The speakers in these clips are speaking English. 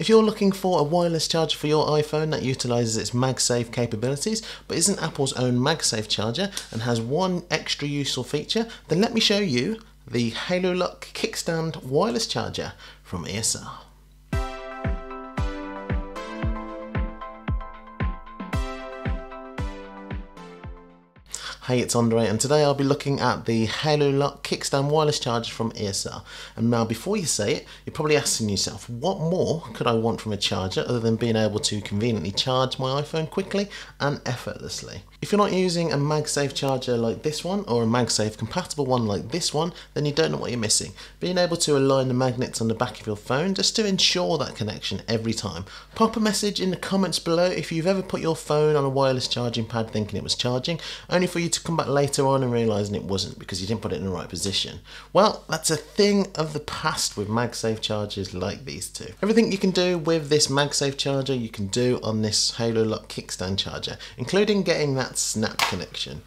If you're looking for a wireless charger for your iPhone that utilizes its MagSafe capabilities but isn't Apple's own MagSafe charger and has one extra useful feature, then let me show you the HaloLock kickstand wireless charger from ESR. Hey, it's Andre, and today I'll be looking at the HaloLock kickstand wireless charger from ESR. And now, before you say it, you're probably asking yourself, what more could I want from a charger other than being able to conveniently charge my iPhone quickly and effortlessly? If you're not using a MagSafe charger like this one or a MagSafe compatible one like this one, then you don't know what you're missing. Being able to align the magnets on the back of your phone just to ensure that connection every time. Pop a message in the comments below if you've ever put your phone on a wireless charging pad thinking it was charging, only for you to come back later on and realising it wasn't because you didn't put it in the right position. Well, that's a thing of the past with MagSafe chargers like these two. Everything you can do with this MagSafe charger you can do on this HaloLock kickstand charger, including getting that snap connection.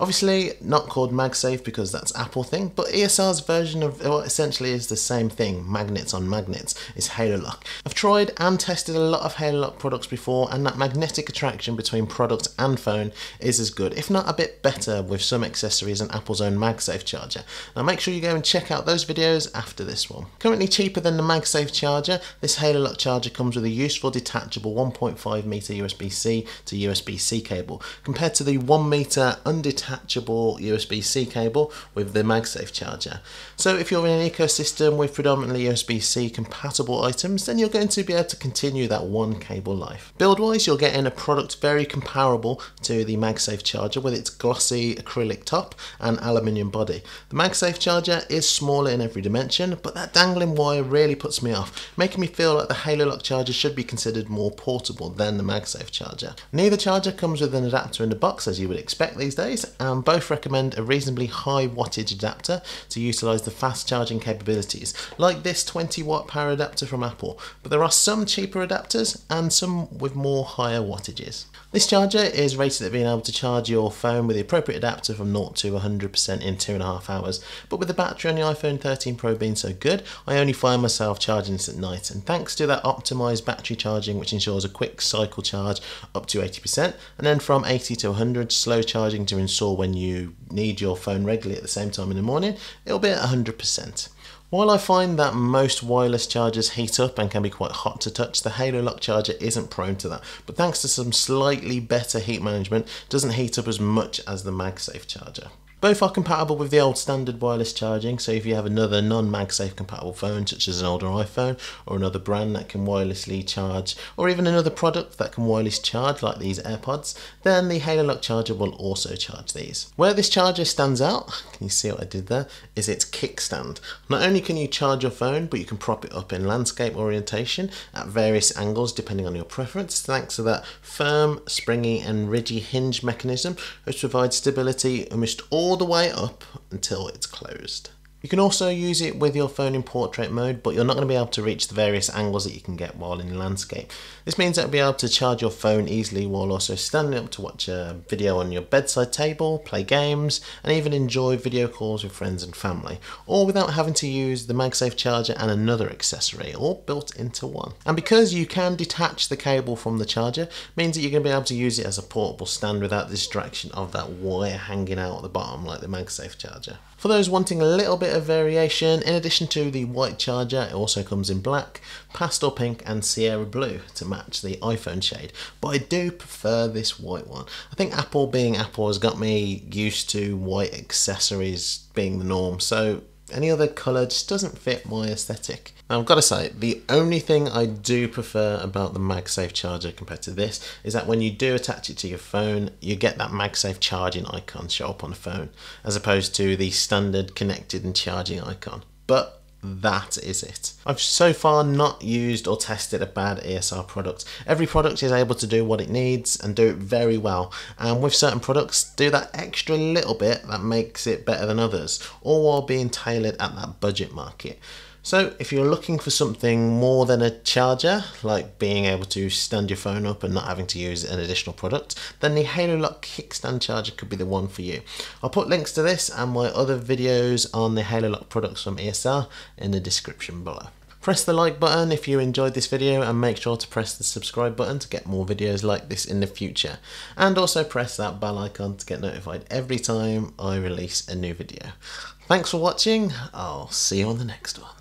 Obviously, not called MagSafe because that's Apple thing, but ESR's version of what essentially is the same thing, magnets on magnets, is HaloLock. I've tried and tested a lot of HaloLock products before, and that magnetic attraction between product and phone is as good, if not a bit better, with some accessories and Apple's own MagSafe charger. Now make sure you go and check out those videos after this one. Currently cheaper than the MagSafe charger, this HaloLock charger comes with a useful detachable 1.5 meter USB-C to USB-C cable, compared to the 1 meter undetachable detachable USB-C cable with the MagSafe charger. So if you're in an ecosystem with predominantly USB-C compatible items, then you're going to be able to continue that one cable life. Build-wise, you're getting a product very comparable to the MagSafe charger with its glossy acrylic top and aluminium body. The MagSafe charger is smaller in every dimension, but that dangling wire really puts me off, making me feel like the HaloLock charger should be considered more portable than the MagSafe charger. Neither charger comes with an adapter in the box as you would expect these days, and both recommend a reasonably high wattage adapter to utilise the fast charging capabilities, like this 20 watt power adapter from Apple, but there are some cheaper adapters and some with more higher wattages. This charger is rated at being able to charge your phone with the appropriate adapter from 0 to 100% in 2.5 hours, but with the battery on the iPhone 13 Pro being so good, I only find myself charging this at night, and thanks to that optimised battery charging which ensures a quick cycle charge up to 80%, and then from 80 to 100 slow charging to install when you need your phone regularly at the same time in the morning, it'll be at 100%. While I find that most wireless chargers heat up and can be quite hot to touch, the HaloLock charger isn't prone to that, but thanks to some slightly better heat management, doesn't heat up as much as the MagSafe charger. Both are compatible with the old standard wireless charging, so if you have another non-MagSafe compatible phone, such as an older iPhone or another brand that can wirelessly charge, or even another product that can wirelessly charge, like these AirPods, then the HaloLock charger will also charge these. Where this charger stands out, can you see what I did there, is its kickstand. Not only can you charge your phone, but you can prop it up in landscape orientation at various angles depending on your preference, thanks to that firm, springy and ridgy hinge mechanism, which provides stability almost all all the way up until it's closed. You can also use it with your phone in portrait mode, but you're not going to be able to reach the various angles that you can get while in landscape. This means that you'll be able to charge your phone easily while also standing up to watch a video on your bedside table, play games, and even enjoy video calls with friends and family, all without having to use the MagSafe charger and another accessory, all built into one. And because you can detach the cable from the charger, means that you're going to be able to use it as a portable stand without the distraction of that wire hanging out at the bottom like the MagSafe charger. For those wanting a little bit of variation, in addition to the white charger, it also comes in black, pastel pink and Sierra blue to match the iPhone shade, but I do prefer this white one. I think Apple being Apple has got me used to white accessories being the norm, so any other colour just doesn't fit my aesthetic. Now I've got to say, the only thing I do prefer about the MagSafe charger compared to this is that when you do attach it to your phone, you get that MagSafe charging icon show up on the phone, as opposed to the standard connected and charging icon. But that is it. I've so far not used or tested a bad ESR product. Every product is able to do what it needs and do it very well. And with certain products, do that extra little bit that makes it better than others, all while being tailored at that budget market. So if you're looking for something more than a charger, like being able to stand your phone up and not having to use an additional product, then the HaloLock kickstand charger could be the one for you. I'll put links to this and my other videos on the HaloLock products from ESR in the description below. Press the like button if you enjoyed this video and make sure to press the subscribe button to get more videos like this in the future. And also press that bell icon to get notified every time I release a new video. Thanks for watching, I'll see you on the next one.